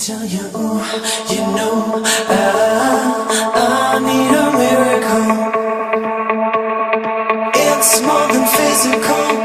tell you, ooh, you know I, I need a miracle. It's more than physical.